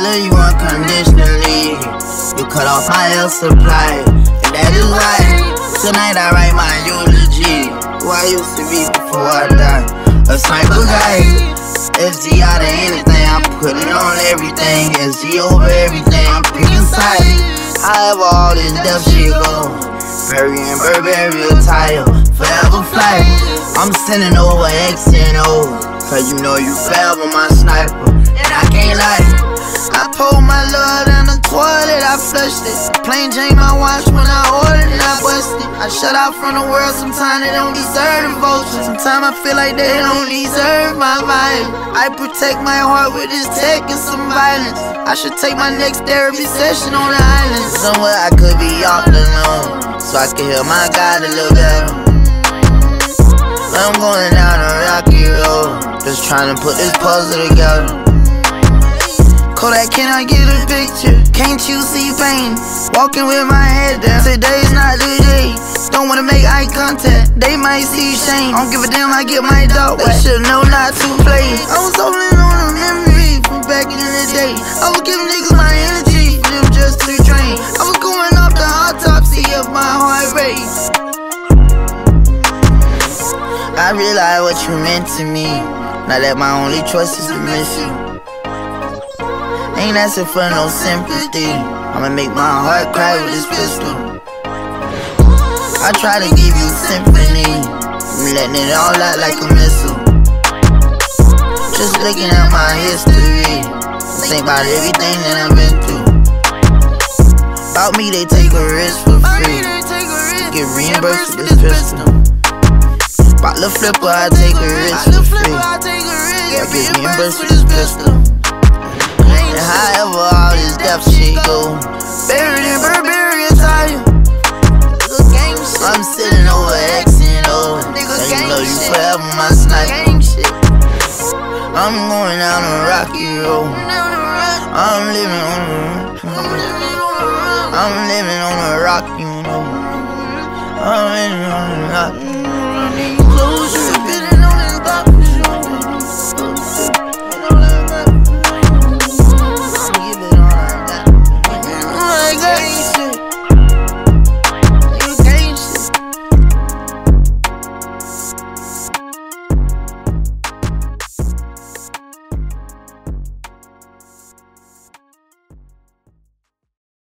love you unconditionally. You cut off my air supply, and that is why tonight I write my eulogy. Who I used to be before I die, A sniper guy. SG out of anything, I put it on everything. SG over everything, I'm picking sides. However, all this death shit go. Burberry and Burberry attire, forever fly. I'm sending over X and O. Cause you know you forever my sniper. I pulled my love down the toilet, I flushed it. Plain Jane my watch when I ordered and I busted. I shut out from the world, sometimes they don't deserve vulture. Sometimes I feel like they don't deserve my vibe. I protect my heart with this tech and some violence. I should take my next therapy session on the island. Somewhere I could be off alone, so I can hear my God a little better. I'm going down a rocky road, just trying to put this puzzle together. Kodak, can I get a picture? Can't you see pain? Walking with my head down. Today's not the day. Don't wanna make eye contact. They might see shame. Don't give a damn. I get my dog. They should know not to play. I was holding on a memory from back in the day. I was giving niggas my energy, them just to drain. I was going off the autopsy of my heart rate. I realize what you meant to me. Now that my only choice is to miss you. Ain't asking for no sympathy. I'ma make my heart cry with this pistol. I try to give you symphony. I'm letting it all out like a missile. Just looking at my history. Think about everything that I've been through. About me, they take a risk for free. Get reimbursed with this pistol. About the flipper, I take a risk for free. Get reimbursed with this pistol. However all this death shit go. Buried in Burberry attire. I'm sitting over X and O. You know you forever my sniper. I'm going down a rocky road. I'm living on a I'm living on a rocky road. I'm living